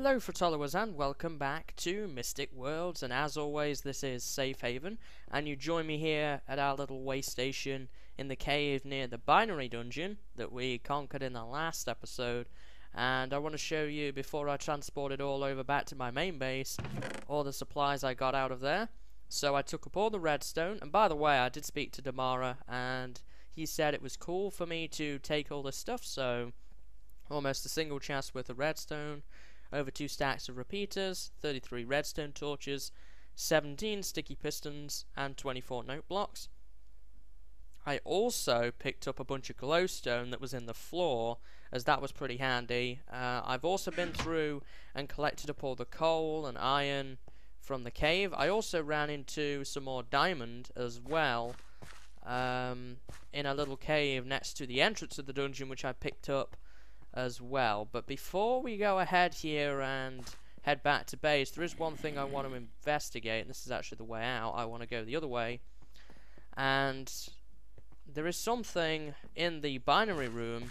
Hello followers and welcome back to Mystic Worlds. And as always this is Safe Haven and you join me here at our little way station in the cave near the binary dungeon that we conquered in the last episode. And I want to show you before I transport it all over back to my main base all the supplies I got out of there. So I took up all the redstone and by the way I did speak to Domara and he said it was cool for me to take all this stuff so almost a single chest worth of redstone over two stacks of repeaters, 33 redstone torches, 17 sticky pistons, and 24 note blocks. I also picked up a bunch of glowstone that was in the floor, as that was pretty handy. Uh, I've also been through and collected up all the coal and iron from the cave. I also ran into some more diamond as well um, in a little cave next to the entrance of the dungeon, which I picked up as well. But before we go ahead here and head back to base, there is one thing I want to investigate, and this is actually the way out. I want to go the other way. And there is something in the binary room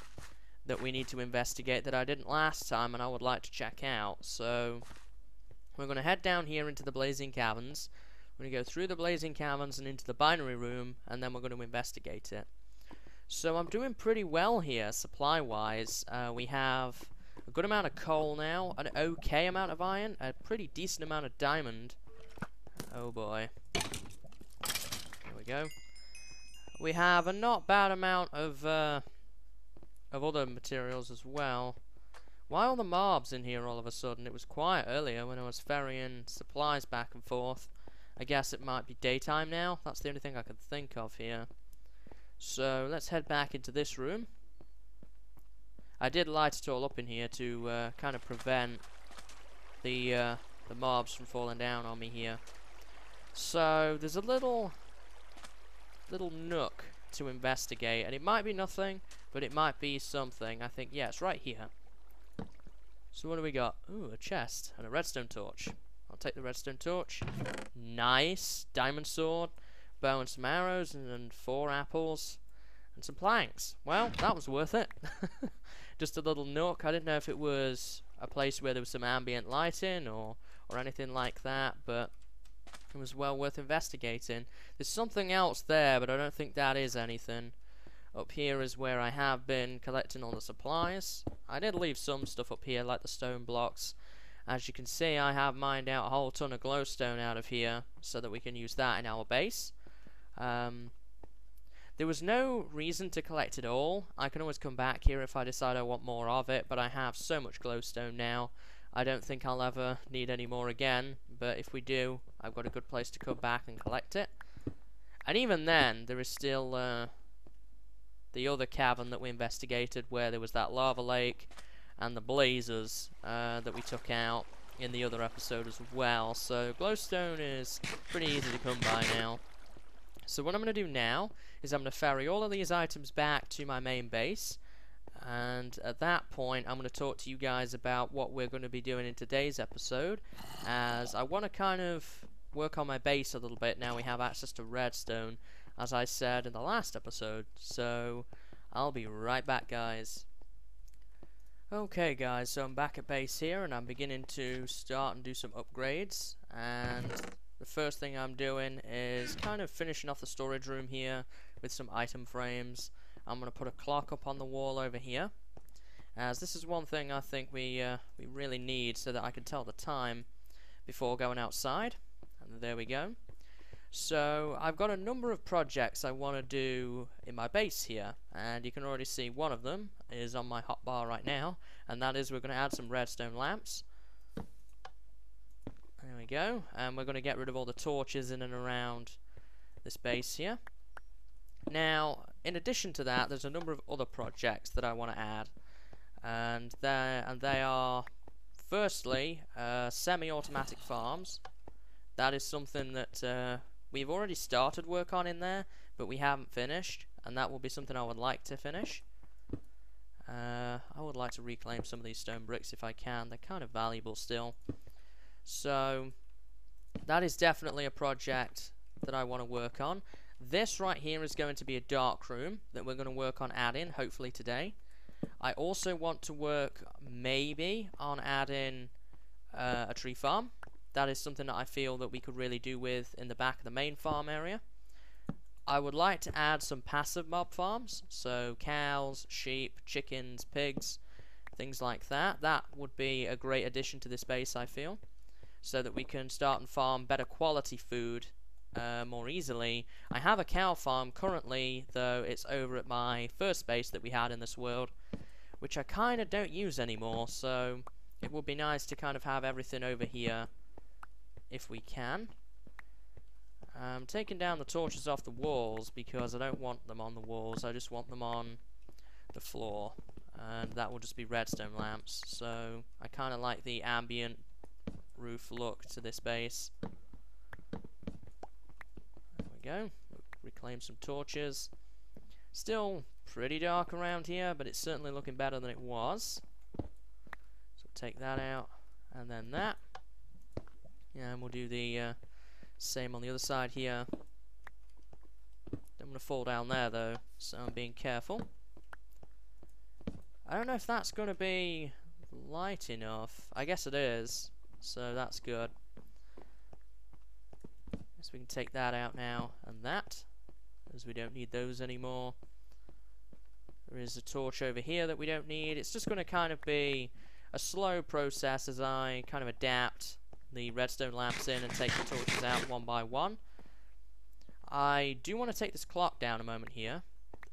that we need to investigate that I didn't last time and I would like to check out. So we're going to head down here into the Blazing Caverns. We're going to go through the Blazing Caverns and into the binary room and then we're going to investigate it. So I'm doing pretty well here, supply-wise. Uh, we have a good amount of coal now, an okay amount of iron, a pretty decent amount of diamond. Oh boy. There we go. We have a not bad amount of, uh, of other materials as well. Why all the mobs in here all of a sudden? It was quiet earlier when I was ferrying supplies back and forth. I guess it might be daytime now. That's the only thing I could think of here. So let's head back into this room. I did light it all up in here to uh, kind of prevent the uh, the mobs from falling down on me here. So there's a little little nook to investigate, and it might be nothing, but it might be something. I think yeah, it's right here. So what do we got? Ooh, a chest and a redstone torch. I'll take the redstone torch. Nice diamond sword bow and some arrows, and, and four apples, and some planks. Well, that was worth it. Just a little nook. I didn't know if it was a place where there was some ambient lighting or, or anything like that, but it was well worth investigating. There's something else there, but I don't think that is anything. Up here is where I have been collecting all the supplies. I did leave some stuff up here, like the stone blocks. As you can see, I have mined out a whole ton of glowstone out of here, so that we can use that in our base. Um, there was no reason to collect it all. I can always come back here if I decide I want more of it, but I have so much glowstone now. I don't think I'll ever need any more again, but if we do, I've got a good place to come back and collect it. And even then, there is still uh, the other cavern that we investigated where there was that lava lake and the blazers uh, that we took out in the other episode as well. So glowstone is pretty easy to come by now. So what I'm going to do now is I'm going to ferry all of these items back to my main base. And at that point, I'm going to talk to you guys about what we're going to be doing in today's episode. As I want to kind of work on my base a little bit now we have access to redstone, as I said in the last episode. So I'll be right back, guys. Okay guys, so I'm back at base here and I'm beginning to start and do some upgrades and the first thing I'm doing is kind of finishing off the storage room here with some item frames. I'm going to put a clock up on the wall over here as this is one thing I think we uh, we really need so that I can tell the time before going outside. And there we go. So I've got a number of projects I want to do in my base here and you can already see one of them is on my hotbar right now and that is we're going to add some redstone lamps there we go. And we're going to get rid of all the torches in and around this base here. Now, in addition to that, there's a number of other projects that I want to add. And, and they are, firstly, uh, semi-automatic farms. That is something that uh, we've already started work on in there, but we haven't finished. And that will be something I would like to finish. Uh, I would like to reclaim some of these stone bricks if I can. They're kind of valuable still. So that is definitely a project that I want to work on. This right here is going to be a dark room that we're going to work on adding, hopefully today. I also want to work maybe on adding uh, a tree farm. That is something that I feel that we could really do with in the back of the main farm area. I would like to add some passive mob farms, so cows, sheep, chickens, pigs, things like that. That would be a great addition to this base, I feel, so that we can start and farm better quality food uh, more easily. I have a cow farm currently, though it's over at my first base that we had in this world, which I kind of don't use anymore, so it would be nice to kind of have everything over here if we can. I'm taking down the torches off the walls because I don't want them on the walls, I just want them on the floor. And that will just be redstone lamps, so I kind of like the ambient roof look to this base. There we go, reclaim some torches. Still pretty dark around here, but it's certainly looking better than it was. So take that out, and then that. Yeah, and we'll do the uh, same on the other side here. Don't want to fall down there though, so I'm being careful. I don't know if that's going to be light enough. I guess it is, so that's good. So we can take that out now, and that, as we don't need those anymore. There is a torch over here that we don't need. It's just going to kind of be a slow process as I kind of adapt the redstone lamps in and take the torches out one by one. I do want to take this clock down a moment here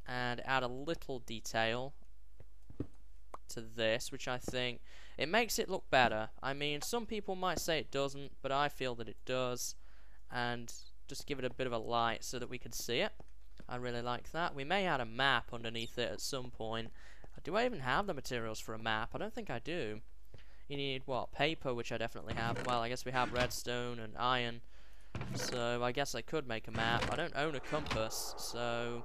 and add a little detail to this, which I think it makes it look better. I mean, some people might say it doesn't, but I feel that it does, and just give it a bit of a light so that we can see it. I really like that. We may add a map underneath it at some point. Uh, do I even have the materials for a map? I don't think I do. You need, what, paper, which I definitely have. Well, I guess we have redstone and iron. So, I guess I could make a map. I don't own a compass, so...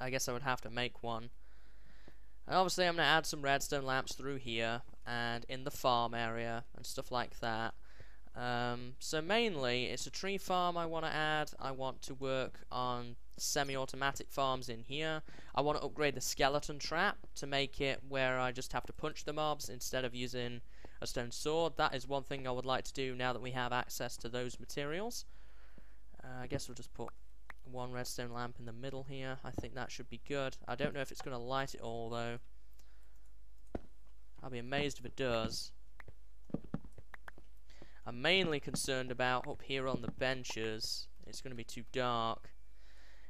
I guess I would have to make one. And obviously I'm going to add some redstone lamps through here, and in the farm area, and stuff like that. Um, so mainly, it's a tree farm I want to add. I want to work on semi-automatic farms in here. I want to upgrade the skeleton trap to make it where I just have to punch the mobs instead of using a stone sword. That is one thing I would like to do now that we have access to those materials. Uh, I guess we'll just put one redstone lamp in the middle here. I think that should be good. I don't know if it's going to light it all though. I'll be amazed if it does. I'm mainly concerned about up here on the benches. It's going to be too dark.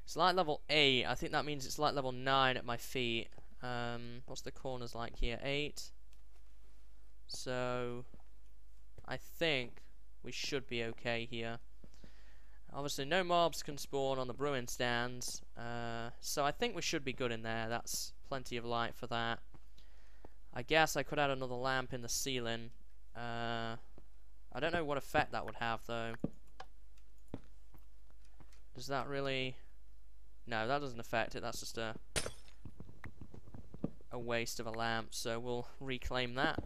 It's light level 8. I think that means it's light level 9 at my feet. Um, what's the corners like here? 8. So, I think we should be okay here. Obviously, no mobs can spawn on the brewing stands. Uh, so I think we should be good in there. That's plenty of light for that. I guess I could add another lamp in the ceiling. Uh, I don't know what effect that would have though. Does that really... No, that doesn't affect it, that's just a a waste of a lamp, so we'll reclaim that.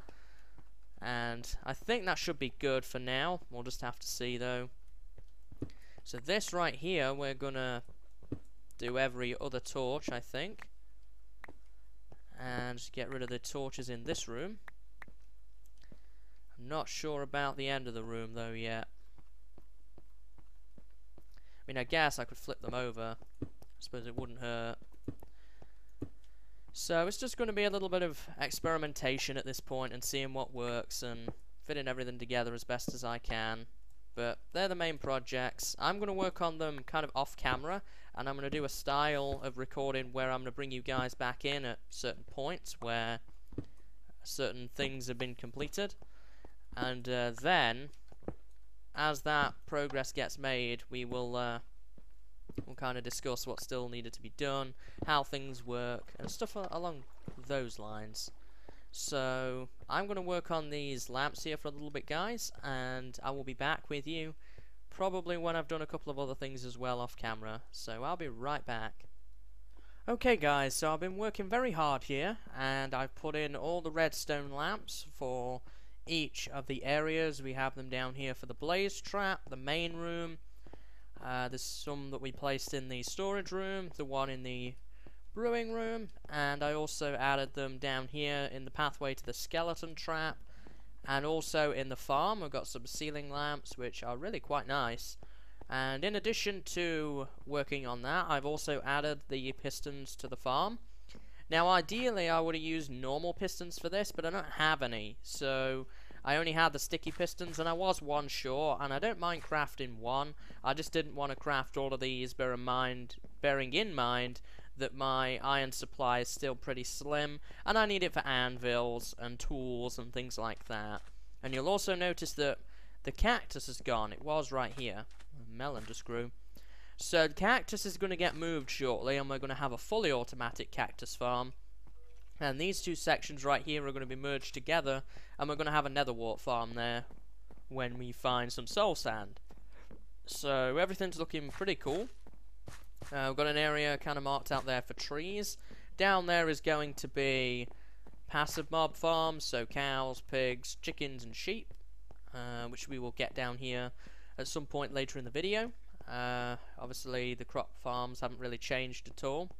And I think that should be good for now. We'll just have to see though. So this right here, we're gonna do every other torch, I think. And get rid of the torches in this room. I'm not sure about the end of the room though yet. I mean, I guess I could flip them over. I suppose it wouldn't hurt. So it's just going to be a little bit of experimentation at this point and seeing what works and fitting everything together as best as I can. But they're the main projects. I'm going to work on them kind of off camera and I'm going to do a style of recording where I'm going to bring you guys back in at certain points where certain things have been completed and uh, then as that progress gets made we will uh, we'll kind of discuss what still needed to be done how things work and stuff along those lines so I'm going to work on these lamps here for a little bit guys and I will be back with you probably when I've done a couple of other things as well off camera so I'll be right back Okay guys, so I've been working very hard here and I've put in all the redstone lamps for each of the areas. We have them down here for the blaze trap, the main room. Uh, there's some that we placed in the storage room, the one in the brewing room, and I also added them down here in the pathway to the skeleton trap, And also in the farm, we've got some ceiling lamps, which are really quite nice. And in addition to working on that, I've also added the pistons to the farm. Now, ideally, I would have used normal pistons for this, but I don't have any. So, I only had the sticky pistons, and I was one short, and I don't mind crafting one. I just didn't want to craft all of these, bear in mind, bearing in mind that my iron supply is still pretty slim, and I need it for anvils and tools and things like that. And you'll also notice that the cactus is gone. It was right here. Melon just grew. So the cactus is going to get moved shortly, and we're going to have a fully automatic cactus farm. And these two sections right here are going to be merged together, and we're going to have a nether wart farm there when we find some soul sand. So everything's looking pretty cool. Uh, we've got an area kind of marked out there for trees. Down there is going to be passive mob farms, so cows, pigs, chickens, and sheep, uh, which we will get down here at some point later in the video. Uh, obviously, the crop farms haven't really changed at all.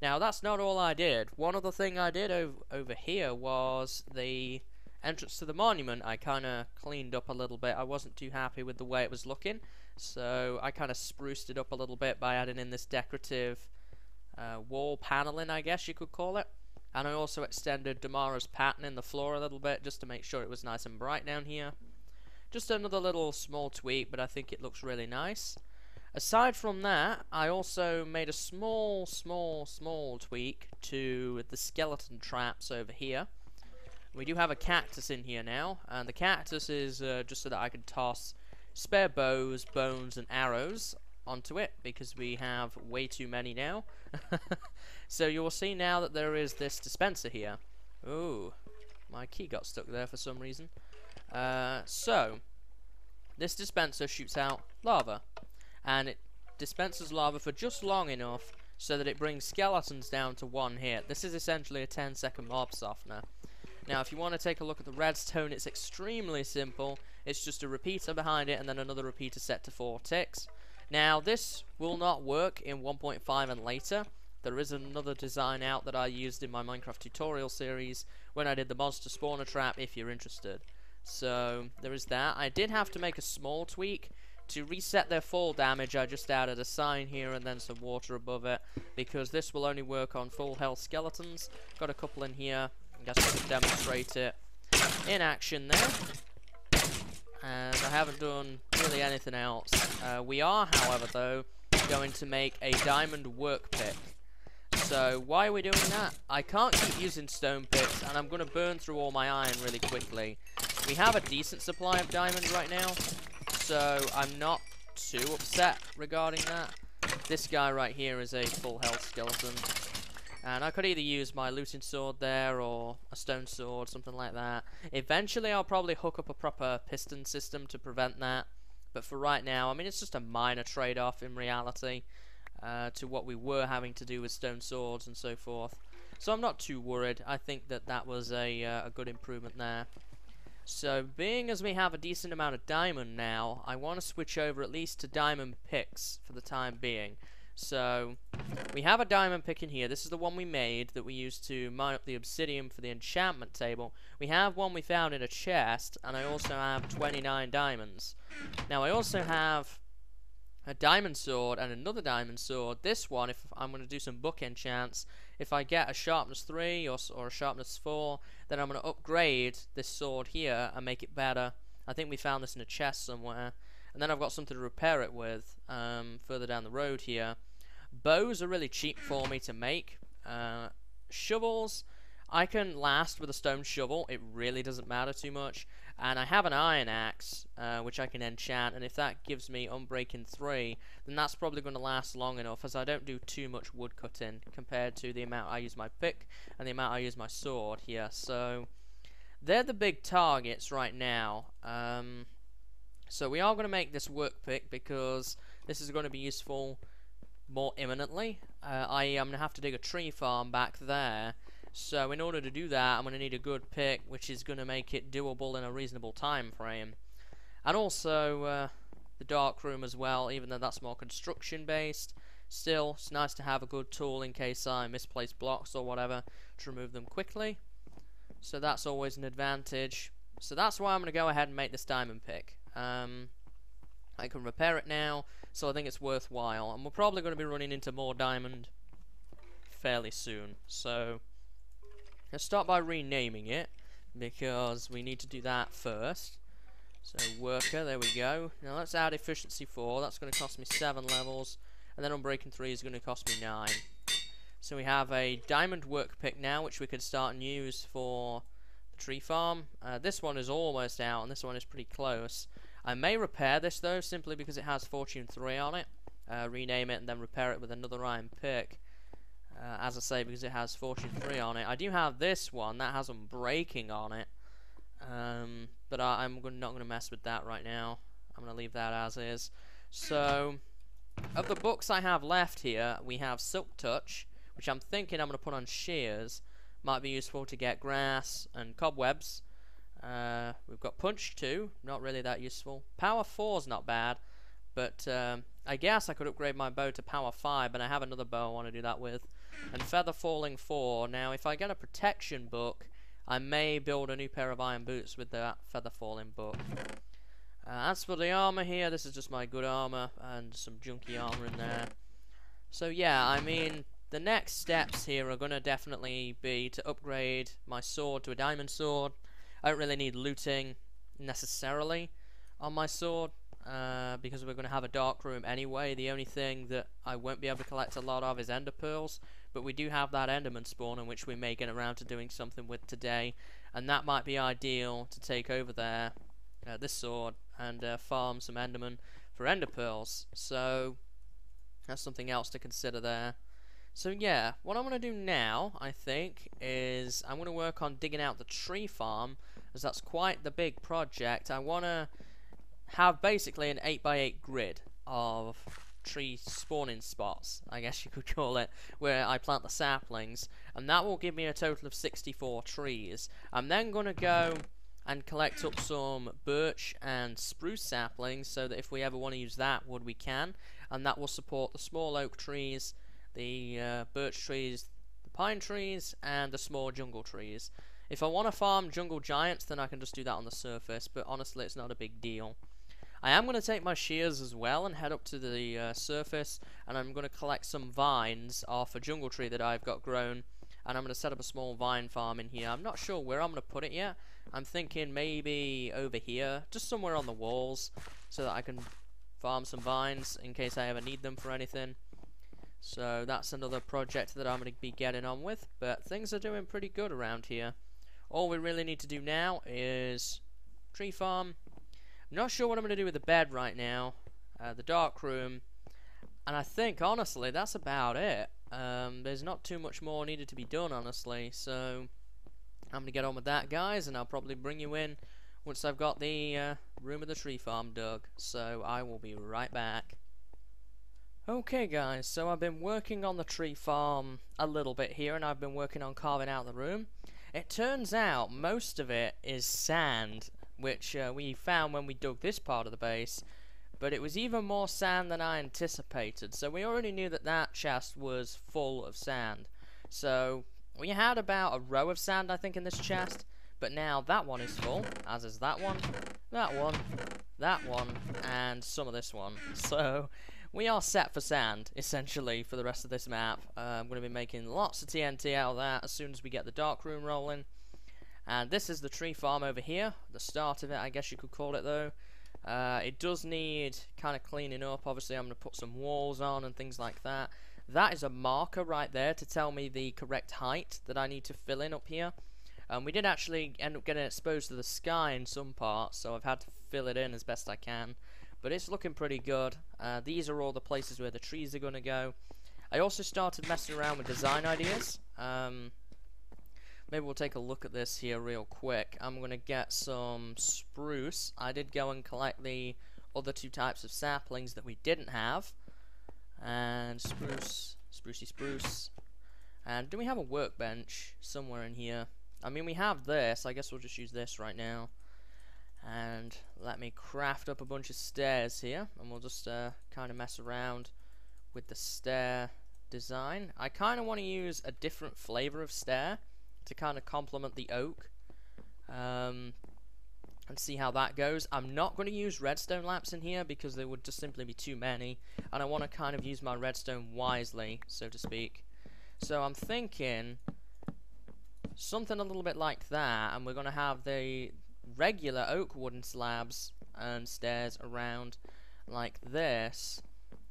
Now, that's not all I did. One other thing I did ov over here was the entrance to the monument. I kind of cleaned up a little bit. I wasn't too happy with the way it was looking. So I kind of spruced it up a little bit by adding in this decorative uh, wall paneling, I guess you could call it. And I also extended Domara's pattern in the floor a little bit just to make sure it was nice and bright down here. Just another little small tweak, but I think it looks really nice. Aside from that, I also made a small, small, small tweak to the skeleton traps over here. We do have a cactus in here now, and the cactus is uh, just so that I can toss spare bows, bones, and arrows onto it because we have way too many now. so you will see now that there is this dispenser here. Ooh, my key got stuck there for some reason. Uh, so, this dispenser shoots out lava, and it dispenses lava for just long enough so that it brings skeletons down to one hit. This is essentially a 10 second mob softener. Now, if you want to take a look at the redstone, it's extremely simple. It's just a repeater behind it and then another repeater set to 4 ticks. Now, this will not work in 1.5 and later. There is another design out that I used in my Minecraft tutorial series when I did the monster spawner trap, if you're interested. So, there is that. I did have to make a small tweak. To reset their fall damage, I just added a sign here and then some water above it, because this will only work on full health skeletons. Got a couple in here, I guess I can demonstrate it in action there. And I haven't done really anything else. Uh, we are, however, though, going to make a diamond work pick. So, why are we doing that? I can't keep using stone picks, and I'm going to burn through all my iron really quickly. We have a decent supply of diamond right now, so I'm not too upset regarding that. This guy right here is a full health skeleton. And I could either use my looting sword there or a stone sword, something like that. Eventually I'll probably hook up a proper piston system to prevent that. But for right now, I mean, it's just a minor trade-off in reality uh, to what we were having to do with stone swords and so forth. So I'm not too worried. I think that that was a, uh, a good improvement there. So, being as we have a decent amount of diamond now, I want to switch over at least to diamond picks for the time being. So, we have a diamond pick in here. This is the one we made that we used to mine up the obsidian for the enchantment table. We have one we found in a chest, and I also have 29 diamonds. Now, I also have a diamond sword and another diamond sword. This one, if I'm going to do some book enchants, if I get a sharpness 3 or, or a sharpness 4, then I'm going to upgrade this sword here and make it better. I think we found this in a chest somewhere. And then I've got something to repair it with um, further down the road here. Bows are really cheap for me to make. Uh, shovels, I can last with a stone shovel. It really doesn't matter too much. And I have an iron axe, uh, which I can enchant. And if that gives me Unbreaking 3, then that's probably going to last long enough, as I don't do too much wood cutting compared to the amount I use my pick and the amount I use my sword here. So, they're the big targets right now. Um, so we are going to make this work pick because this is going to be useful more imminently. Uh, I am going to have to dig a tree farm back there. So in order to do that, I'm going to need a good pick, which is going to make it doable in a reasonable time frame. And also, uh, the dark room as well, even though that's more construction based. Still, it's nice to have a good tool in case I misplace blocks or whatever to remove them quickly. So that's always an advantage. So that's why I'm going to go ahead and make this diamond pick. Um, I can repair it now, so I think it's worthwhile. And we're probably going to be running into more diamond fairly soon. So let's start by renaming it, because we need to do that first. So worker, there we go. Now let's add efficiency 4, that's going to cost me 7 levels. And then unbreaking 3 is going to cost me 9. So we have a diamond work pick now, which we can start and use for the tree farm. Uh, this one is almost out, and this one is pretty close. I may repair this though, simply because it has Fortune 3 on it. Uh, rename it and then repair it with another iron pick. Uh, as I say, because it has Fortune 3 on it. I do have this one, that has Unbreaking on it. Um, but I, am not going to mess with that right now. I'm going to leave that as is. So, of the books I have left here, we have Silk Touch, which I'm thinking I'm going to put on shears. Might be useful to get grass and cobwebs. Uh, we've got Punch 2, not really that useful. Power 4 is not bad, but um, I guess I could upgrade my bow to Power 5, but I have another bow I want to do that with. And Feather Falling 4. Now, if I get a protection book, I may build a new pair of iron boots with that Feather Falling book. Uh, as for the armor here, this is just my good armor and some junky armor in there. So yeah, I mean, the next steps here are going to definitely be to upgrade my sword to a diamond sword. I don't really need looting necessarily on my sword uh, because we're going to have a dark room anyway. The only thing that I won't be able to collect a lot of is ender pearls, but we do have that enderman spawn in which we may get around to doing something with today, and that might be ideal to take over there, uh, this sword, and uh, farm some endermen for ender pearls. So that's something else to consider there. So yeah, what I'm going to do now, I think, is I'm going to work on digging out the tree farm, as that's quite the big project. I want to have basically an 8x8 grid of tree spawning spots, I guess you could call it, where I plant the saplings, and that will give me a total of 64 trees. I'm then going to go and collect up some birch and spruce saplings so that if we ever want to use that wood we can, and that will support the small oak trees the uh, birch trees, the pine trees, and the small jungle trees. If I want to farm jungle giants, then I can just do that on the surface, but honestly, it's not a big deal. I am going to take my shears as well and head up to the uh, surface, and I'm going to collect some vines off a jungle tree that I've got grown, and I'm going to set up a small vine farm in here. I'm not sure where I'm going to put it yet. I'm thinking maybe over here, just somewhere on the walls, so that I can farm some vines in case I ever need them for anything. So that's another project that I'm going to be getting on with. But things are doing pretty good around here. All we really need to do now is tree farm. Not sure what I'm going to do with the bed right now. Uh, the dark room. And I think, honestly, that's about it. Um, there's not too much more needed to be done, honestly. So I'm going to get on with that, guys. And I'll probably bring you in once I've got the uh, room of the tree farm dug. So I will be right back. Okay guys, so I've been working on the tree farm a little bit here and I've been working on carving out the room. It turns out most of it is sand, which uh, we found when we dug this part of the base, but it was even more sand than I anticipated, so we already knew that that chest was full of sand. So we had about a row of sand I think in this chest, but now that one is full, as is that one, that one, that one, and some of this one. So we are set for sand, essentially, for the rest of this map. Uh, I'm going to be making lots of TNT out of that as soon as we get the dark room rolling. And this is the tree farm over here, the start of it, I guess you could call it, though. Uh, it does need kind of cleaning up. Obviously, I'm going to put some walls on and things like that. That is a marker right there to tell me the correct height that I need to fill in up here. Um, we did actually end up getting exposed to the sky in some parts, so I've had to fill it in as best I can. But it's looking pretty good. Uh, these are all the places where the trees are going to go. I also started messing around with design ideas. Um, maybe we'll take a look at this here real quick. I'm going to get some spruce. I did go and collect the other two types of saplings that we didn't have. And spruce, sprucey spruce. And do we have a workbench somewhere in here? I mean, we have this. I guess we'll just use this right now and let me craft up a bunch of stairs here and we'll just uh, kind of mess around with the stair design I kind of want to use a different flavor of stair to kind of complement the oak um, and see how that goes. I'm not going to use redstone lamps in here because there would just simply be too many, and I want to kind of use my redstone wisely, so to speak. So I'm thinking something a little bit like that, and we're going to have the regular oak wooden slabs and stairs around like this,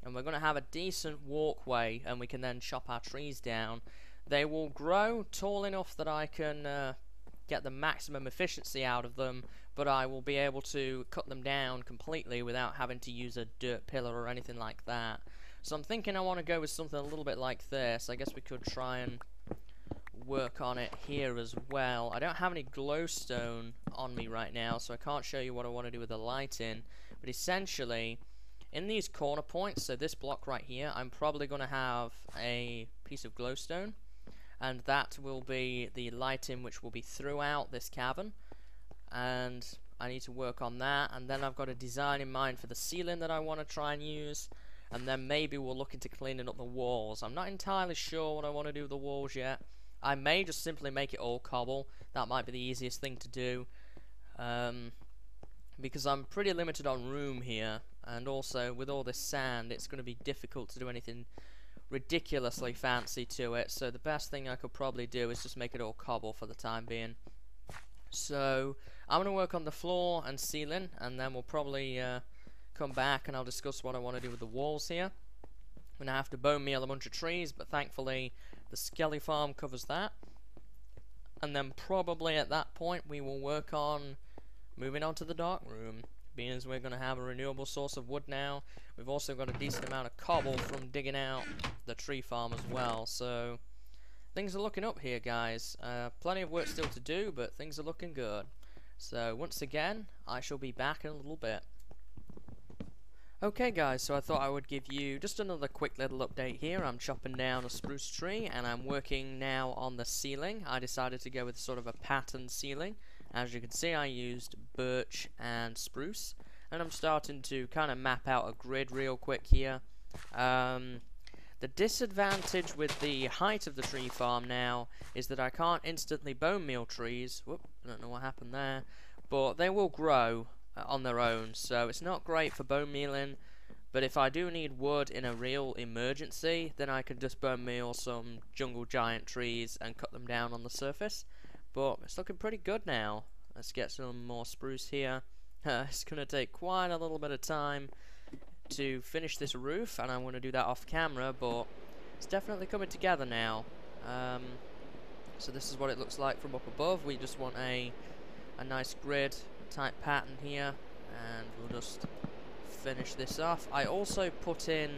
and we're going to have a decent walkway, and we can then chop our trees down. They will grow tall enough that I can uh, get the maximum efficiency out of them but I will be able to cut them down completely without having to use a dirt pillar or anything like that. So I'm thinking I want to go with something a little bit like this. I guess we could try and work on it here as well. I don't have any glowstone on me right now, so I can't show you what I want to do with the lighting. But essentially, in these corner points, so this block right here, I'm probably going to have a piece of glowstone. And that will be the lighting which will be throughout this cavern and I need to work on that and then I've got a design in mind for the ceiling that I want to try and use and then maybe we'll look into cleaning up the walls I'm not entirely sure what I want to do with the walls yet I may just simply make it all cobble. That might be the easiest thing to do um, because I'm pretty limited on room here and also with all this sand it's going to be difficult to do anything ridiculously fancy to it. So the best thing I could probably do is just make it all cobble for the time being. So I'm going to work on the floor and ceiling and then we'll probably uh, come back and I'll discuss what I want to do with the walls here. I'm going to have to bone meal a bunch of trees but thankfully the Skelly farm covers that. And then probably at that point we will work on moving on to the dark room. Being as we're going to have a renewable source of wood now, we've also got a decent amount of cobble from digging out the tree farm as well. So things are looking up here, guys. Uh, plenty of work still to do, but things are looking good. So, once again, I shall be back in a little bit. Okay guys, so I thought I would give you just another quick little update here. I'm chopping down a spruce tree and I'm working now on the ceiling. I decided to go with sort of a pattern ceiling. As you can see I used birch and spruce and I'm starting to kind of map out a grid real quick here. Um, the disadvantage with the height of the tree farm now is that I can't instantly bone meal trees. Whoop, I don't know what happened there. But they will grow on their own, so it's not great for bone mealing. But if I do need wood in a real emergency, then I can just bone meal some jungle giant trees and cut them down on the surface. But it's looking pretty good now. Let's get some more spruce here. Uh, it's going to take quite a little bit of time to finish this roof, and I'm going to do that off camera, but it's definitely coming together now. Um, so this is what it looks like from up above. We just want a, a nice grid type pattern here, and we'll just finish this off. I also put in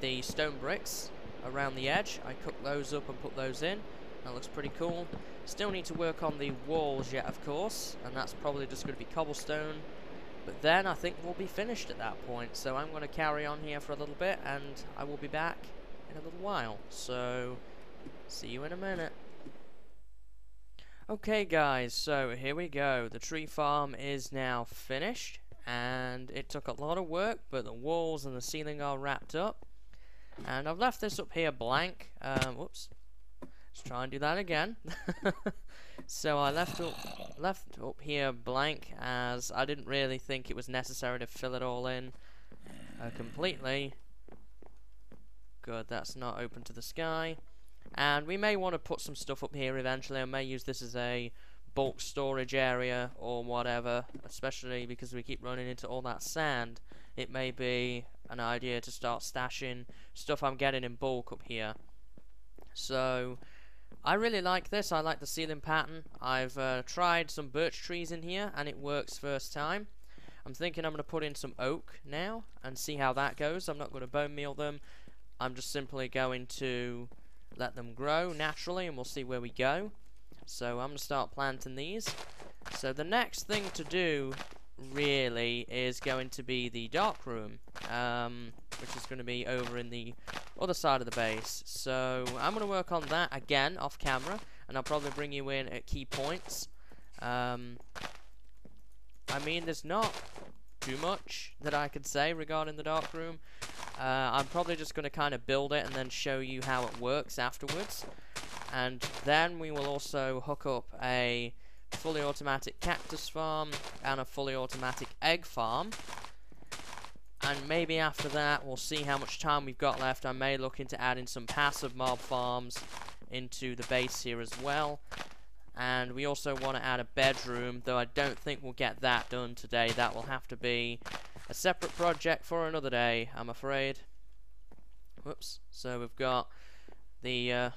the stone bricks around the edge. I cooked those up and put those in. That looks pretty cool. Still need to work on the walls yet, of course, and that's probably just going to be cobblestone but then I think we'll be finished at that point. So I'm going to carry on here for a little bit and I will be back in a little while. So see you in a minute. Okay guys, so here we go. The tree farm is now finished and it took a lot of work but the walls and the ceiling are wrapped up. And I've left this up here blank. Um, whoops. Let's try and do that again. So I left up, left up here blank as I didn't really think it was necessary to fill it all in uh, completely. Good, that's not open to the sky. And we may want to put some stuff up here eventually. I may use this as a bulk storage area or whatever, especially because we keep running into all that sand. It may be an idea to start stashing stuff I'm getting in bulk up here. So, I really like this. I like the ceiling pattern. I've uh, tried some birch trees in here, and it works first time. I'm thinking I'm going to put in some oak now and see how that goes. I'm not going to bone meal them. I'm just simply going to let them grow naturally, and we'll see where we go. So I'm going to start planting these. So the next thing to do really is going to be the dark room, um, which is going to be over in the other side of the base. So I'm going to work on that again off camera, and I'll probably bring you in at key points. Um, I mean, there's not too much that I could say regarding the dark room. Uh, I'm probably just going to kind of build it and then show you how it works afterwards. And then we will also hook up a fully automatic cactus farm, and a fully automatic egg farm. And maybe after that, we'll see how much time we've got left. I may look into adding some passive mob farms into the base here as well. And we also want to add a bedroom, though I don't think we'll get that done today. That will have to be a separate project for another day, I'm afraid. Whoops. So we've got the uh,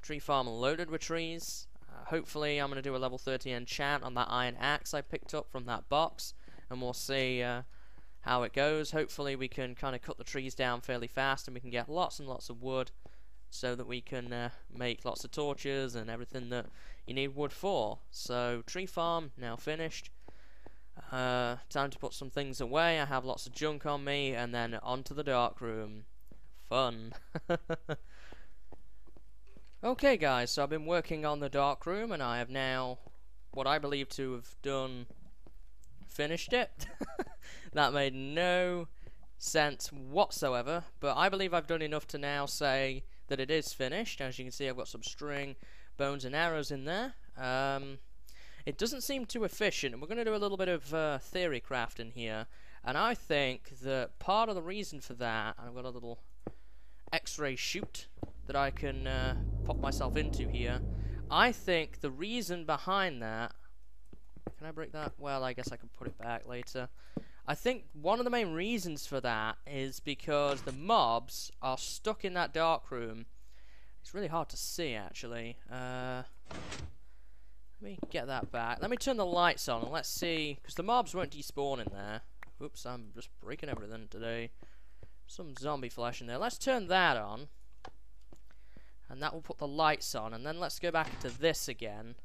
tree farm loaded with trees. Uh, hopefully I'm going to do a level 30 enchant on that iron axe I picked up from that box. And we'll see uh, how it goes. Hopefully we can kind of cut the trees down fairly fast and we can get lots and lots of wood so that we can uh, make lots of torches and everything that you need wood for. So, tree farm now finished. Uh, time to put some things away. I have lots of junk on me, and then onto the dark room. Fun. okay, guys, so I've been working on the dark room, and I have now, what I believe to have done, finished it. that made no sense whatsoever, but I believe I've done enough to now say that it is finished. As you can see, I've got some string, bones, and arrows in there. Um, it doesn't seem too efficient, and we're going to do a little bit of uh, theory crafting here. And I think that part of the reason for that, I've got a little x-ray chute that I can uh, pop myself into here. I think the reason behind that... Can I break that? Well, I guess I can put it back later. I think one of the main reasons for that is because the mobs are stuck in that dark room. It's really hard to see, actually. Uh, let me get that back. Let me turn the lights on and let's see, because the mobs won't despawn in there. Oops, I'm just breaking everything today. Some zombie flesh in there. Let's turn that on. And that will put the lights on. And then let's go back to this again.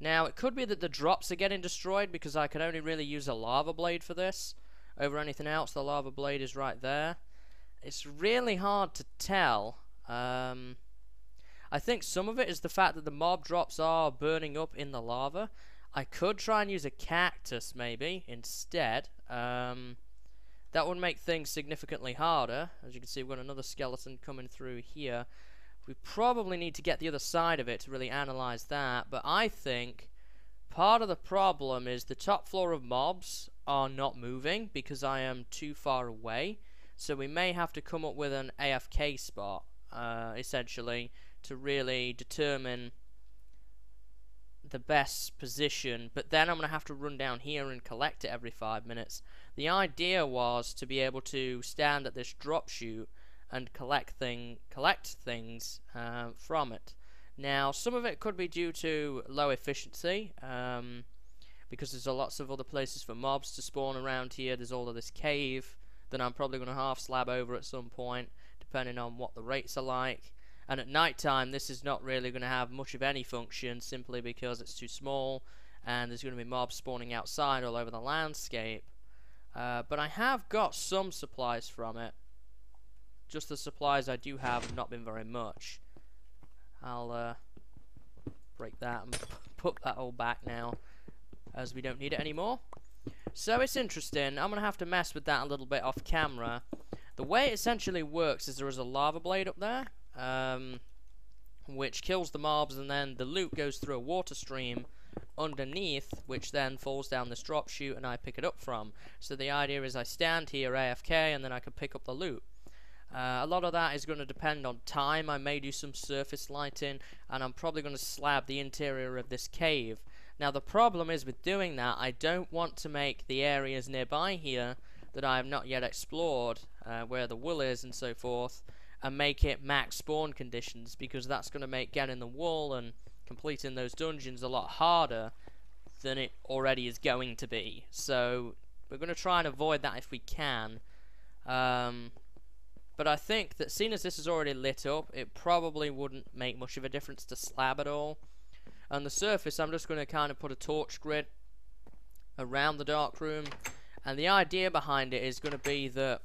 Now, it could be that the drops are getting destroyed because I can only really use a lava blade for this. Over anything else, the lava blade is right there. It's really hard to tell. Um, I think some of it is the fact that the mob drops are burning up in the lava. I could try and use a cactus, maybe, instead. Um, that would make things significantly harder. As you can see, we've got another skeleton coming through here. We probably need to get the other side of it to really analyze that, but I think part of the problem is the top floor of mobs are not moving because I am too far away. So we may have to come up with an AFK spot, uh, essentially, to really determine the best position. But then I'm going to have to run down here and collect it every five minutes. The idea was to be able to stand at this drop chute and collect thing collect things uh, from it. Now, some of it could be due to low efficiency, um, because there's a lots of other places for mobs to spawn around here. There's all of this cave that I'm probably going to half slab over at some point, depending on what the rates are like. And at night time, this is not really going to have much of any function, simply because it's too small, and there's going to be mobs spawning outside all over the landscape. Uh, but I have got some supplies from it, just the supplies I do have have not been very much. I'll uh, break that and put that all back now, as we don't need it anymore. So it's interesting. I'm going to have to mess with that a little bit off camera. The way it essentially works is there is a lava blade up there, um, which kills the mobs, and then the loot goes through a water stream underneath, which then falls down this drop chute, and I pick it up from. So the idea is I stand here AFK, and then I can pick up the loot. Uh, a lot of that is going to depend on time. I may do some surface lighting, and I'm probably going to slab the interior of this cave. Now, the problem is with doing that, I don't want to make the areas nearby here that I have not yet explored, uh, where the wool is and so forth, and make it max spawn conditions, because that's going to make getting the wool and completing those dungeons a lot harder than it already is going to be. So, we're going to try and avoid that if we can. Um, but I think that seeing as this is already lit up, it probably wouldn't make much of a difference to slab at all. On the surface, I'm just going to kind of put a torch grid around the dark room. And the idea behind it is going to be that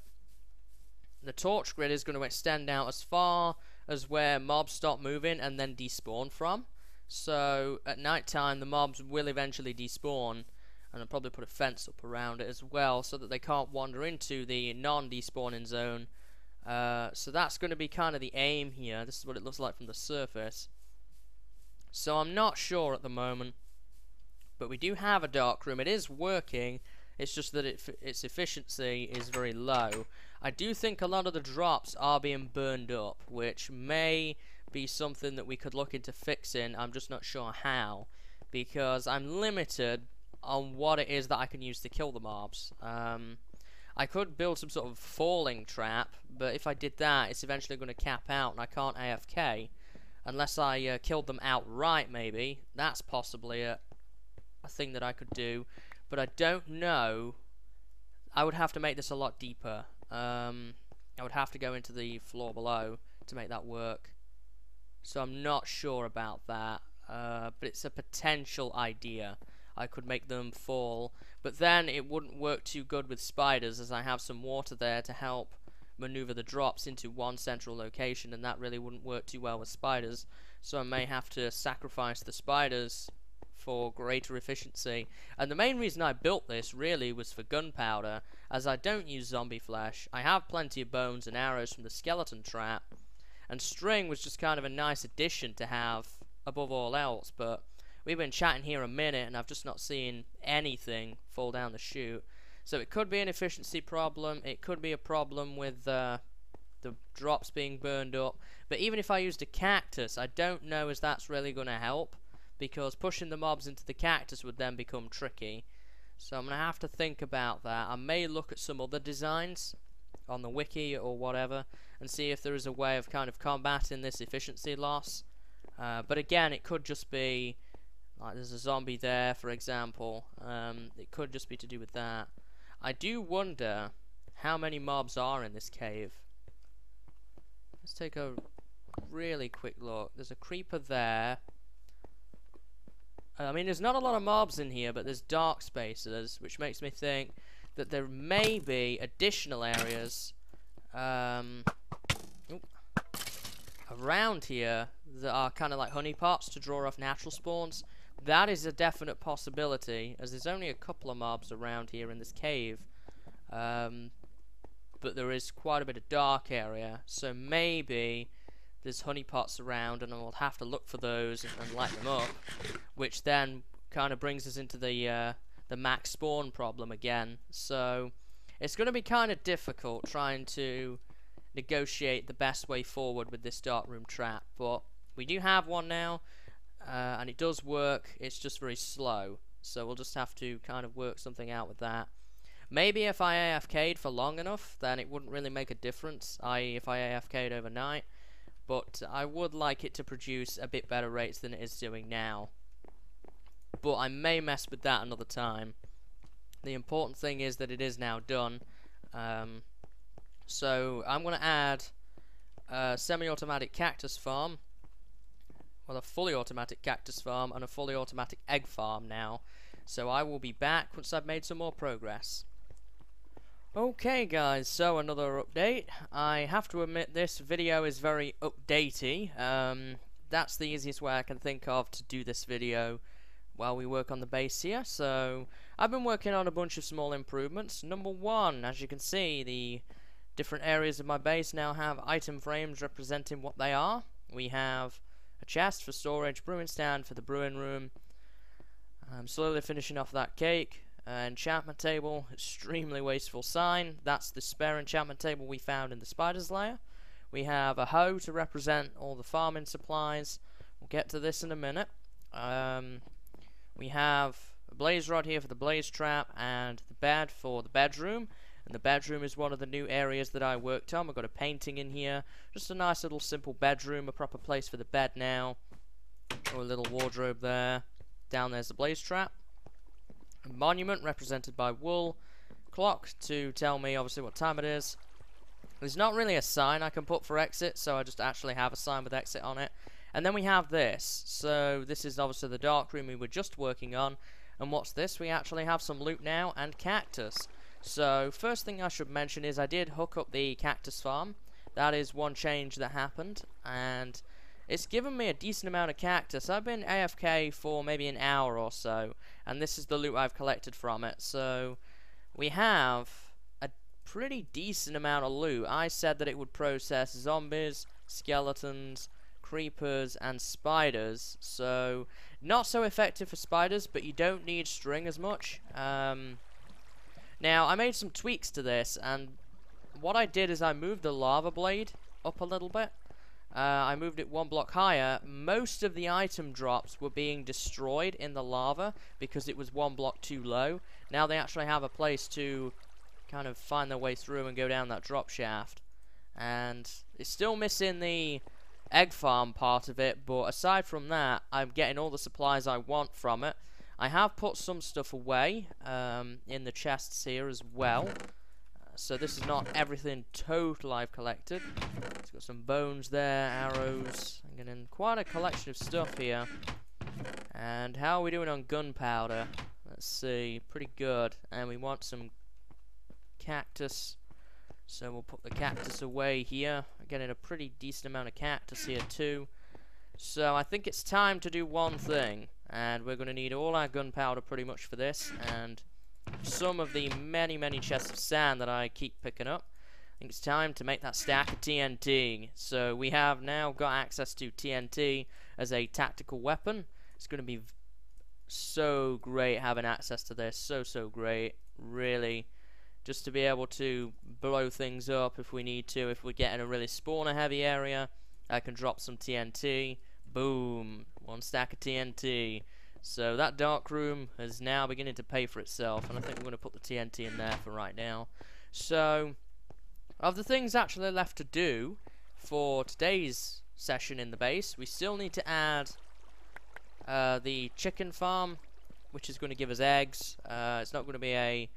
the torch grid is going to extend out as far as where mobs stop moving and then despawn from. So at night time, the mobs will eventually despawn. And I'll probably put a fence up around it as well so that they can't wander into the non-despawning zone uh, so that's going to be kind of the aim here. This is what it looks like from the surface. So I'm not sure at the moment But we do have a dark room. It is working. It's just that it, its efficiency is very low. I do think a lot of the drops are being burned up, which may be something that we could look into fixing. I'm just not sure how, because I'm limited on what it is that I can use to kill the mobs. Um, I could build some sort of falling trap, but if I did that, it's eventually going to cap out, and I can't AFK. Unless I uh, killed them outright, maybe. That's possibly a, a thing that I could do. But I don't know. I would have to make this a lot deeper. Um, I would have to go into the floor below to make that work. So I'm not sure about that. Uh, but it's a potential idea. I could make them fall. But then it wouldn't work too good with spiders as I have some water there to help maneuver the drops into one central location and that really wouldn't work too well with spiders. So I may have to sacrifice the spiders for greater efficiency. And the main reason I built this really was for gunpowder, as I don't use zombie flesh. I have plenty of bones and arrows from the skeleton trap, and string was just kind of a nice addition to have above all else, but we've been chatting here a minute and I've just not seen anything fall down the chute. So it could be an efficiency problem, it could be a problem with uh, the drops being burned up, but even if I used a cactus, I don't know as that's really going to help because pushing the mobs into the cactus would then become tricky. So I'm going to have to think about that. I may look at some other designs on the wiki or whatever and see if there is a way of kind of combating this efficiency loss. Uh, but again, it could just be like there's a zombie there, for example. Um, it could just be to do with that. I do wonder how many mobs are in this cave. Let's take a really quick look. There's a creeper there. I mean, there's not a lot of mobs in here, but there's dark spaces, which makes me think that there may be additional areas um, around here that are kind of like honeypots to draw off natural spawns. That is a definite possibility, as there's only a couple of mobs around here in this cave. Um, but there is quite a bit of dark area, so maybe there's honeypots around and I'll have to look for those and, and light them up, which then kind of brings us into the uh, the max spawn problem again. So it's going to be kind of difficult trying to negotiate the best way forward with this dark room trap, but we do have one now, uh, and it does work. It's just very slow, so we'll just have to kind of work something out with that. Maybe if I AFK'd for long enough, then it wouldn't really make a difference, i.e. if I AFK'd overnight but I would like it to produce a bit better rates than it is doing now. But I may mess with that another time. The important thing is that it is now done. Um, so I'm going to add a semi-automatic cactus farm, well a fully automatic cactus farm and a fully automatic egg farm now. So I will be back once I've made some more progress. Okay guys, so another update. I have to admit this video is very updatey. Um, that's the easiest way I can think of to do this video while we work on the base here. So, I've been working on a bunch of small improvements. Number one, as you can see, the different areas of my base now have item frames representing what they are. We have a chest for storage, brewing stand for the brewing room. I'm slowly finishing off that cake. Uh, enchantment table, extremely wasteful sign. That's the spare enchantment table we found in the spider's lair. We have a hoe to represent all the farming supplies. We'll get to this in a minute. Um, we have a blaze rod here for the blaze trap and the bed for the bedroom. And the bedroom is one of the new areas that I worked on. We've got a painting in here. Just a nice little simple bedroom, a proper place for the bed now. Or a little wardrobe there. Down there's the blaze trap monument represented by wool. Clock to tell me obviously what time it is. There's not really a sign I can put for exit, so I just actually have a sign with exit on it. And then we have this. So this is obviously the dark room we were just working on. And what's this? We actually have some loot now and cactus. So first thing I should mention is I did hook up the cactus farm. That is one change that happened. And it's given me a decent amount of cactus. I've been AFK for maybe an hour or so, and this is the loot I've collected from it. So, we have a pretty decent amount of loot. I said that it would process zombies, skeletons, creepers, and spiders. So, not so effective for spiders, but you don't need string as much. Um, now, I made some tweaks to this, and what I did is I moved the lava blade up a little bit. Uh, I moved it one block higher. Most of the item drops were being destroyed in the lava because it was one block too low. Now they actually have a place to kind of find their way through and go down that drop shaft. And it's still missing the egg farm part of it, but aside from that, I'm getting all the supplies I want from it. I have put some stuff away um, in the chests here as well. So this is not everything total I've collected. It's got some bones there, arrows. I'm getting quite a collection of stuff here. And how are we doing on gunpowder? Let's see, pretty good. And we want some cactus. So we'll put the cactus away here. I'm getting a pretty decent amount of cactus here too. So I think it's time to do one thing. And we're going to need all our gunpowder pretty much for this. And some of the many, many chests of sand that I keep picking up. I think it's time to make that stack of TNT. So we have now got access to TNT as a tactical weapon. It's going to be so great having access to this. So, so great. Really. Just to be able to blow things up if we need to. If we get in a really spawner heavy area, I can drop some TNT. Boom. One stack of TNT. So that dark room is now beginning to pay for itself. And I think we're going to put the TNT in there for right now. So, of the things actually left to do for today's session in the base, we still need to add uh, the chicken farm, which is going to give us eggs. Uh, it's not going to be a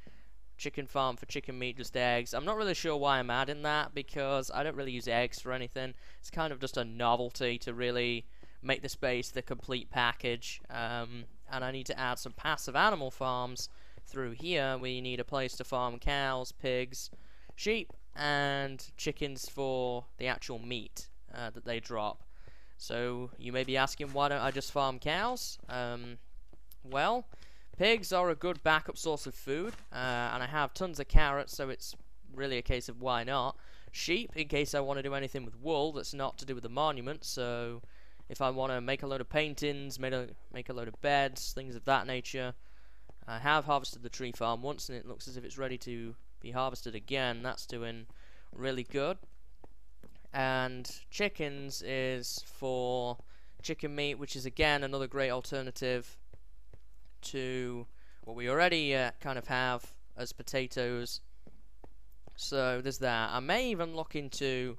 chicken farm for chicken meat, just eggs. I'm not really sure why I'm adding that because I don't really use eggs for anything. It's kind of just a novelty to really make this base the complete package. Um, and I need to add some passive animal farms through here. We need a place to farm cows, pigs, sheep, and chickens for the actual meat uh, that they drop. So you may be asking, why don't I just farm cows? Um, well, pigs are a good backup source of food, uh, and I have tons of carrots, so it's really a case of why not. Sheep, in case I want to do anything with wool that's not to do with the monument, so if I want to make a load of paintings, make a, make a load of beds, things of that nature. I have harvested the tree farm once, and it looks as if it's ready to be harvested again. That's doing really good and chickens is for chicken meat, which is again another great alternative to what we already uh, kind of have as potatoes. So there's that. I may even look into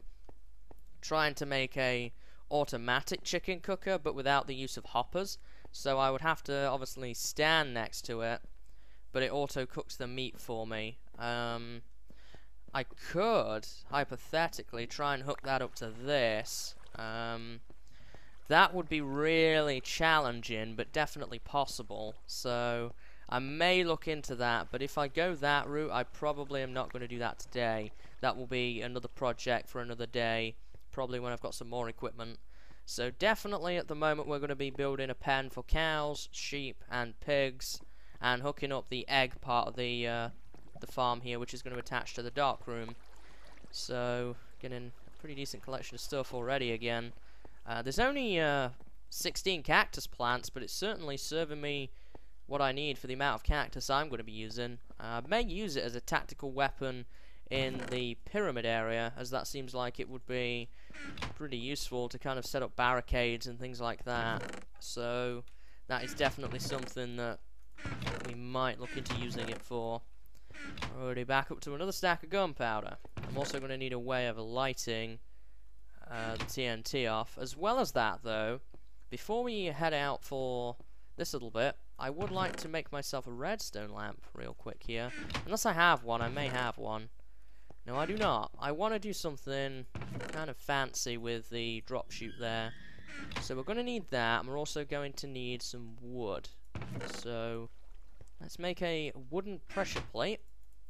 trying to make a automatic chicken cooker, but without the use of hoppers. So I would have to obviously stand next to it, but it auto cooks the meat for me. Um, I could, hypothetically, try and hook that up to this. Um, that would be really challenging, but definitely possible. So, I may look into that, but if I go that route, I probably am not going to do that today. That will be another project for another day, probably when I've got some more equipment. So definitely at the moment we're going to be building a pen for cows, sheep, and pigs, and hooking up the egg part of the uh, the farm here, which is going to attach to the dark room. So, getting a pretty decent collection of stuff already again. Uh, there's only uh, 16 cactus plants, but it's certainly serving me what I need for the amount of cactus I'm going to be using. Uh, I may use it as a tactical weapon in the pyramid area, as that seems like it would be pretty useful to kind of set up barricades and things like that. So, that is definitely something that we might look into using it for. Already back up to another stack of gunpowder. I'm also going to need a way of lighting uh, the TNT off. As well as that, though, before we head out for this little bit, I would like to make myself a redstone lamp real quick here. Unless I have one, I may have one. No, I do not. I want to do something kind of fancy with the drop chute there. So we're going to need that, and we're also going to need some wood. So, let's make a wooden pressure plate.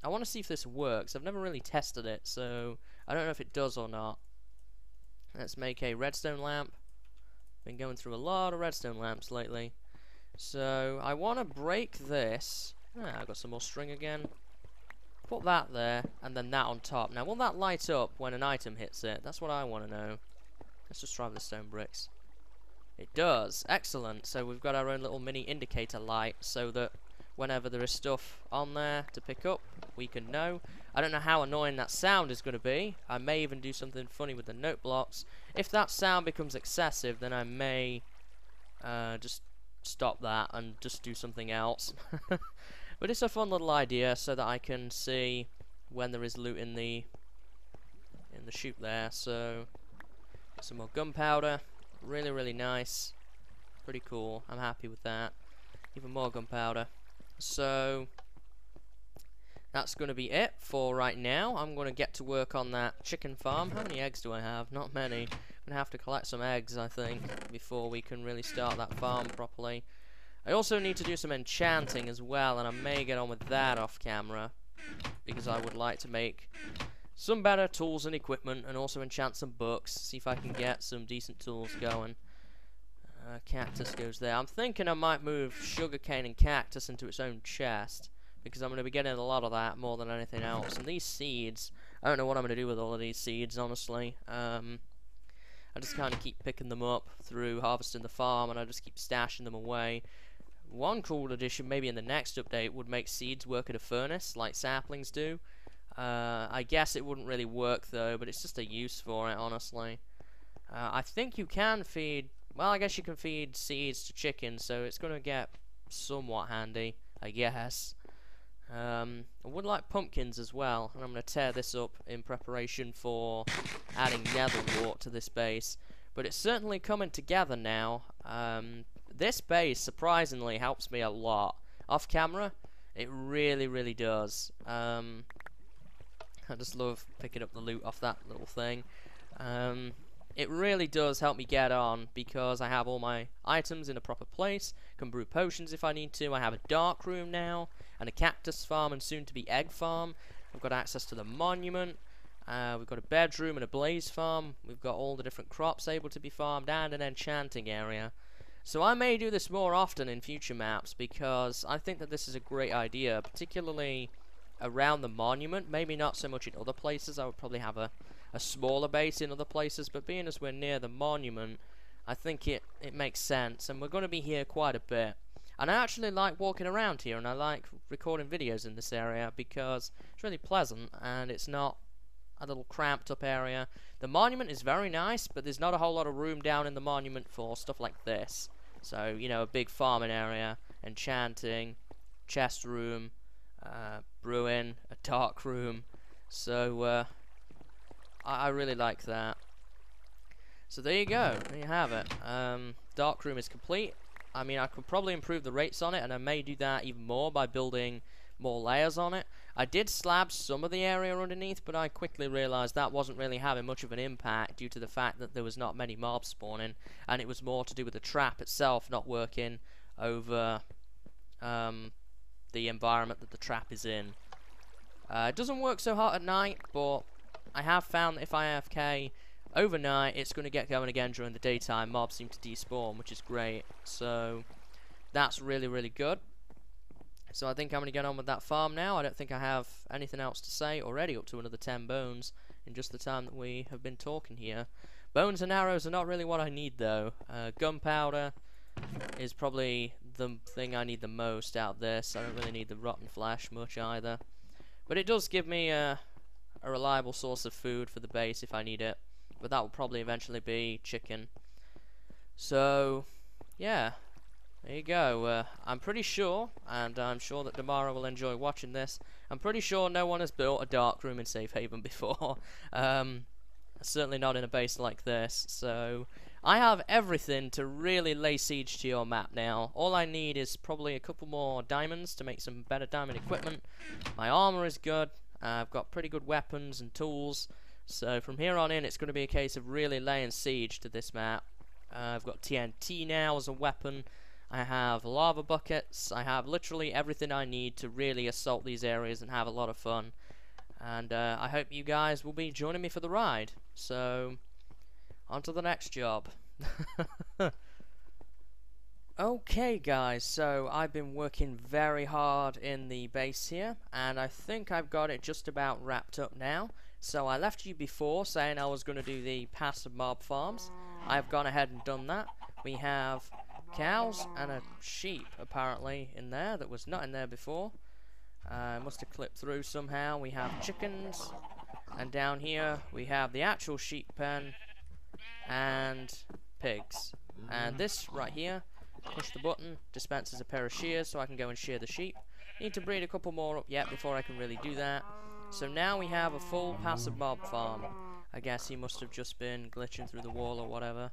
I want to see if this works. I've never really tested it, so I don't know if it does or not. Let's make a redstone lamp. Been going through a lot of redstone lamps lately. So, I want to break this. Ah, I've got some more string again. Put that there, and then that on top. Now, will that light up when an item hits it? That's what I want to know. Let's just try the stone bricks. It does. Excellent. So we've got our own little mini indicator light so that whenever there is stuff on there to pick up, we can know. I don't know how annoying that sound is going to be. I may even do something funny with the note blocks. If that sound becomes excessive, then I may uh, just stop that and just do something else. but it's a fun little idea so that I can see when there is loot in the in the chute there. So some more gunpowder. Really, really nice. Pretty cool. I'm happy with that. Even more gunpowder. So, that's going to be it for right now. I'm going to get to work on that chicken farm. How many eggs do I have? Not many. I'm going to have to collect some eggs, I think, before we can really start that farm properly. I also need to do some enchanting as well, and I may get on with that off camera. Because I would like to make some better tools and equipment, and also enchant some books. See if I can get some decent tools going. Uh, cactus goes there. I'm thinking I might move sugarcane and cactus into its own chest. Because I'm going to be getting a lot of that more than anything else. And these seeds, I don't know what I'm going to do with all of these seeds, honestly. Um, I just kind of keep picking them up through harvesting the farm, and I just keep stashing them away. One cool addition, maybe in the next update, would make seeds work at a furnace, like saplings do. Uh, I guess it wouldn't really work, though, but it's just a use for it, honestly. Uh, I think you can feed well, I guess you can feed seeds to chickens, so it's going to get somewhat handy, I guess. Um, I would like pumpkins as well, and I'm going to tear this up in preparation for adding nether wart to this base. But it's certainly coming together now. Um, this base, surprisingly, helps me a lot. Off camera, it really, really does. Um, I just love picking up the loot off that little thing. Um, it really does help me get on because I have all my items in a proper place, can brew potions if I need to, I have a dark room now, and a cactus farm and soon to be egg farm, I've got access to the monument, uh, we've got a bedroom and a blaze farm, we've got all the different crops able to be farmed, and an enchanting area. So I may do this more often in future maps because I think that this is a great idea, particularly around the monument, maybe not so much in other places, I would probably have a a smaller base in other places, but being as we're near the monument, I think it, it makes sense, and we're going to be here quite a bit. And I actually like walking around here, and I like recording videos in this area, because it's really pleasant, and it's not a little cramped up area. The monument is very nice, but there's not a whole lot of room down in the monument for stuff like this. So, you know, a big farming area, enchanting, chest room, uh, brewing, a dark room. So, uh, I, I really like that. So there you go. There you have it. Um, Darkroom is complete. I mean, I could probably improve the rates on it, and I may do that even more by building more layers on it. I did slab some of the area underneath, but I quickly realised that wasn't really having much of an impact due to the fact that there was not many mobs spawning, and it was more to do with the trap itself not working over um, the environment that the trap is in. Uh, it doesn't work so hot at night, but I have found that if I AFK overnight, it's going to get going again during the daytime. Mobs seem to despawn, which is great. So, that's really, really good. So I think I'm going to get on with that farm now. I don't think I have anything else to say. Already up to another 10 bones in just the time that we have been talking here. Bones and arrows are not really what I need, though. Uh, gunpowder is probably the thing I need the most out of this. I don't really need the rotten flesh much either. But it does give me a, a reliable source of food for the base if I need it. But that will probably eventually be chicken. So, yeah. There you go. Uh, I'm pretty sure, and I'm sure that Domara will enjoy watching this, I'm pretty sure no one has built a dark room in Safe Haven before. um, certainly not in a base like this. So, I have everything to really lay siege to your map now. All I need is probably a couple more diamonds to make some better diamond equipment. My armor is good. Uh, I've got pretty good weapons and tools. So from here on in, it's going to be a case of really laying siege to this map. Uh, I've got TNT now as a weapon. I have lava buckets. I have literally everything I need to really assault these areas and have a lot of fun. And uh, I hope you guys will be joining me for the ride. So, on to the next job. Okay guys, so I've been working very hard in the base here, and I think I've got it just about wrapped up now. So I left you before saying I was going to do the passive mob farms, I've gone ahead and done that. We have cows and a sheep, apparently, in there that was not in there before. Uh, must have clipped through somehow. We have chickens. And down here, we have the actual sheep pen and pigs. And this right here, push the button, dispenses a pair of shears so I can go and shear the sheep. Need to breed a couple more up yet before I can really do that. So now we have a full passive mob farm. I guess he must have just been glitching through the wall or whatever.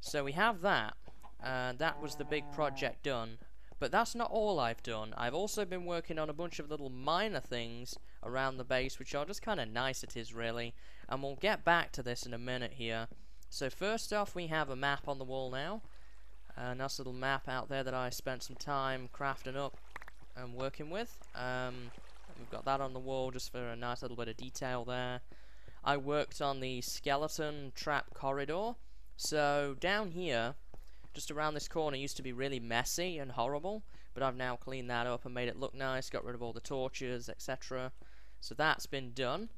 So we have that. Uh, that was the big project done. But that's not all I've done. I've also been working on a bunch of little minor things around the base, which are just kind of nice it is, really. And we'll get back to this in a minute here. So first off, we have a map on the wall now. A nice little map out there that I spent some time crafting up and working with. Um, we've got that on the wall just for a nice little bit of detail there. I worked on the skeleton trap corridor. So down here, just around this corner used to be really messy and horrible, but I've now cleaned that up and made it look nice, got rid of all the torches, etc. So that's been done.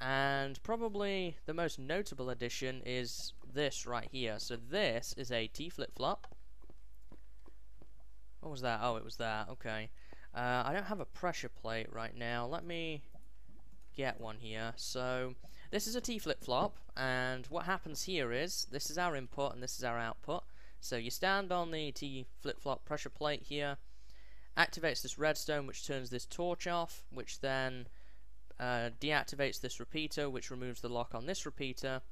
And probably the most notable addition is this right here. So this is a T flip-flop. What was that? Oh, it was that. Okay. Uh, I don't have a pressure plate right now. Let me get one here. So this is a T flip-flop, and what happens here is this is our input and this is our output. So you stand on the T flip-flop pressure plate here, activates this redstone which turns this torch off, which then uh, deactivates this repeater which removes the lock on this repeater,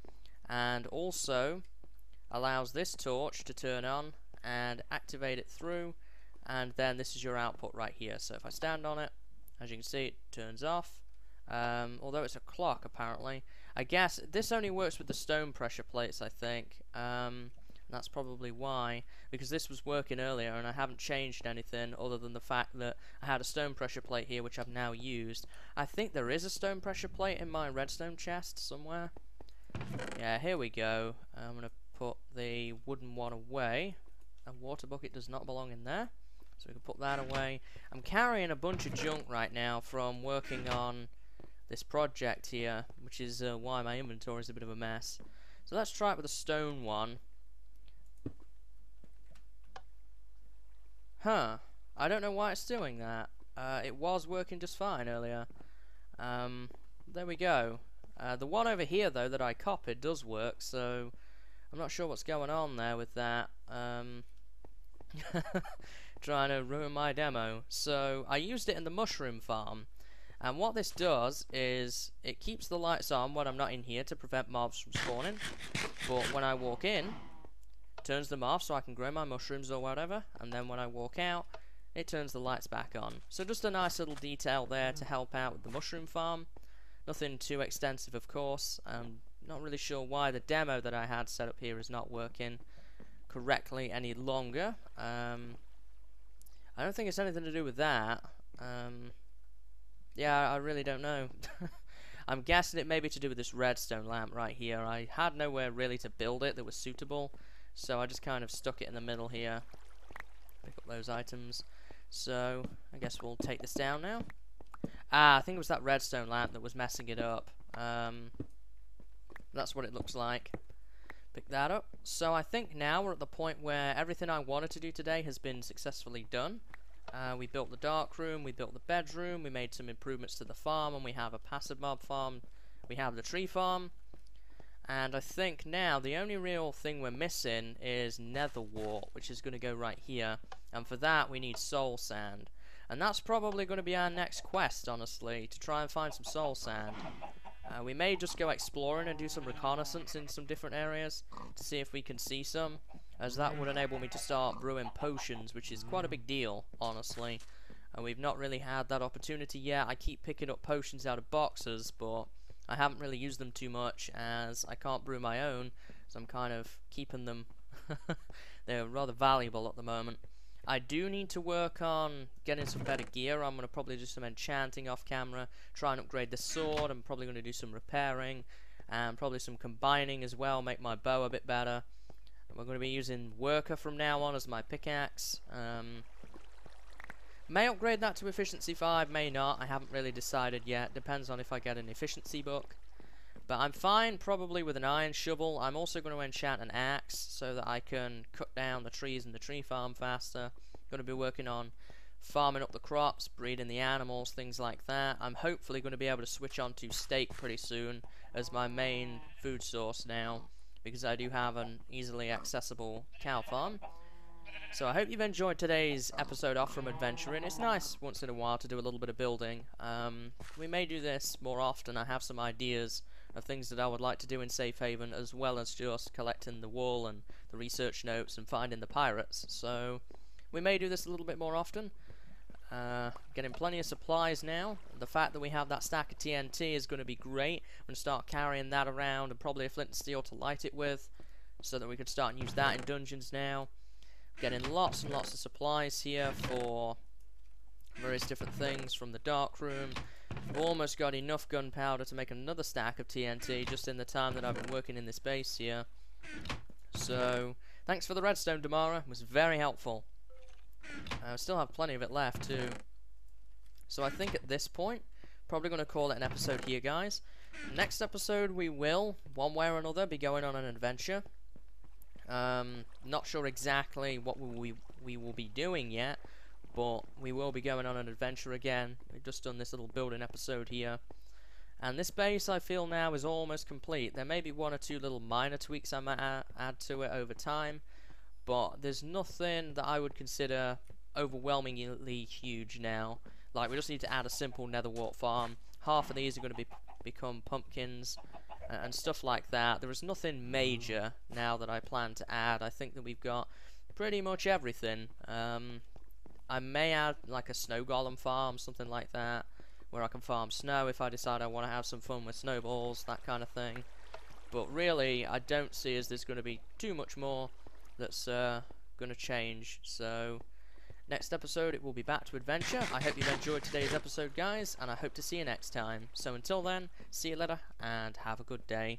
and also allows this torch to turn on and activate it through and then this is your output right here. So if I stand on it as you can see it turns off. Um, although it's a clock apparently. I guess this only works with the stone pressure plates I think. Um, that's probably why because this was working earlier and I haven't changed anything other than the fact that I had a stone pressure plate here which I've now used I think there is a stone pressure plate in my redstone chest somewhere yeah here we go I'm gonna put the wooden one away a water bucket does not belong in there so we can put that away. I'm carrying a bunch of junk right now from working on this project here, which is uh, why my inventory is a bit of a mess. So let's try it with a stone one. Huh. I don't know why it's doing that. Uh, it was working just fine earlier. Um, there we go. Uh, the one over here, though, that I copied does work, so I'm not sure what's going on there with that. Um, trying to ruin my demo. So I used it in the mushroom farm. And what this does is it keeps the lights on when I'm not in here to prevent mobs from spawning. But when I walk in, turns them off so I can grow my mushrooms or whatever. And then when I walk out, it turns the lights back on. So just a nice little detail there to help out with the mushroom farm. Nothing too extensive, of course. I'm not really sure why the demo that I had set up here is not working correctly any longer. Um, I don't think it's anything to do with that. Um, yeah, I really don't know. I'm guessing it may be to do with this redstone lamp right here. I had nowhere really to build it that was suitable, so I just kind of stuck it in the middle here. Pick up those items. So, I guess we'll take this down now. Ah, I think it was that redstone lamp that was messing it up. Um, that's what it looks like. Pick that up. So I think now we're at the point where everything I wanted to do today has been successfully done. Uh, we built the dark room, we built the bedroom, we made some improvements to the farm, and we have a passive mob farm. We have the tree farm. And I think now the only real thing we're missing is nether wart, which is going to go right here. And for that we need soul sand. And that's probably going to be our next quest, honestly, to try and find some soul sand. Uh, we may just go exploring and do some reconnaissance in some different areas to see if we can see some, as that would enable me to start brewing potions, which is quite a big deal, honestly. And we've not really had that opportunity yet. I keep picking up potions out of boxes, but I haven't really used them too much, as I can't brew my own, so I'm kind of keeping them. They're rather valuable at the moment. I do need to work on getting some better gear. I'm going to probably do some enchanting off camera, try and upgrade the sword. I'm probably going to do some repairing and probably some combining as well, make my bow a bit better. we're going to be using worker from now on as my pickaxe. Um, may upgrade that to efficiency 5, may not. I haven't really decided yet. Depends on if I get an efficiency book. But I'm fine probably with an iron shovel. I'm also going to enchant an axe so that I can cut down the trees in the tree farm faster. Going to be working on farming up the crops, breeding the animals, things like that. I'm hopefully going to be able to switch on to steak pretty soon as my main food source now because I do have an easily accessible cow farm. So I hope you've enjoyed today's episode off from adventuring. It's nice once in a while to do a little bit of building. Um, we may do this more often. I have some ideas of things that I would like to do in Safe Haven as well as just collecting the wool and the research notes and finding the pirates. So we may do this a little bit more often. Uh, getting plenty of supplies now. The fact that we have that stack of TNT is going to be great. I'm going to start carrying that around and probably a flint and steel to light it with so that we can start and use that in dungeons now. Getting lots and lots of supplies here for various different things from the dark room. I've almost got enough gunpowder to make another stack of TNT just in the time that I've been working in this base here. So, thanks for the redstone, Domara. It was very helpful. I still have plenty of it left too. So I think at this point, probably going to call it an episode here, guys. Next episode, we will, one way or another, be going on an adventure. Um, not sure exactly what we, we will be doing yet, but we will be going on an adventure again. We've just done this little building episode here. And this base, I feel now, is almost complete. There may be one or two little minor tweaks I might add to it over time, but there's nothing that I would consider overwhelmingly huge now. Like, we just need to add a simple nether wart farm. Half of these are going to be become pumpkins and stuff like that. There is nothing major now that I plan to add. I think that we've got pretty much everything. Um, I may add like a snow golem farm, something like that, where I can farm snow if I decide I want to have some fun with snowballs, that kind of thing. But really, I don't see as there's going to be too much more that's uh, going to change. So, next episode, it will be back to adventure. I hope you've enjoyed today's episode, guys, and I hope to see you next time. So, until then, see you later, and have a good day.